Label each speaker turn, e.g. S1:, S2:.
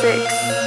S1: six.